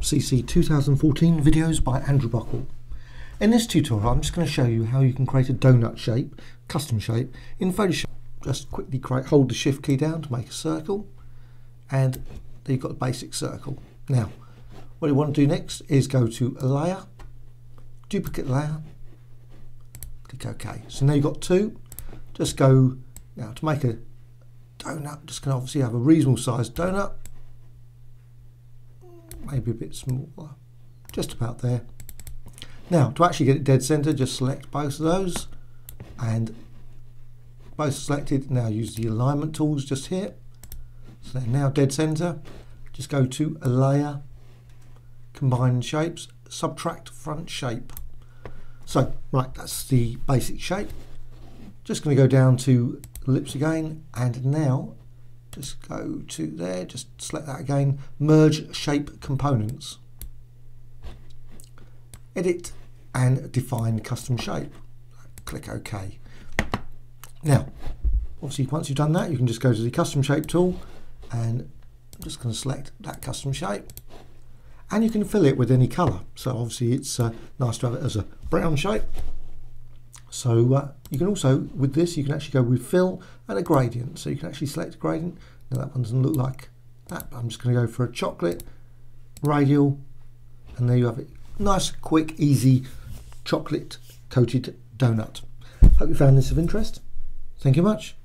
CC 2014 videos by Andrew Buckle. In this tutorial I'm just going to show you how you can create a donut shape, custom shape, in Photoshop. Just quickly create, hold the shift key down to make a circle and you've got a basic circle. Now what you want to do next is go to a layer, duplicate layer, click OK. So now you've got two, just go, now to make a donut, just going to obviously have a reasonable sized donut, maybe a bit smaller, just about there. Now, to actually get it dead center, just select both of those and both selected. Now use the alignment tools just here. So now dead center. Just go to a layer, combine shapes, subtract front shape. So, right, that's the basic shape. Just going to go down to ellipse again and now just go to there, just select that again, merge shape components. Edit and define custom shape. Click OK. Now, obviously once you've done that, you can just go to the custom shape tool and I'm just going to select that custom shape and you can fill it with any colour. So obviously it's uh, nice to have it as a brown shape. So uh, you can also, with this, you can actually go with fill and a gradient. So you can actually select a gradient. Now that one doesn't look like that, I'm just going to go for a chocolate, radial, and there you have it. Nice, quick, easy chocolate coated donut. Hope you found this of interest. Thank you much.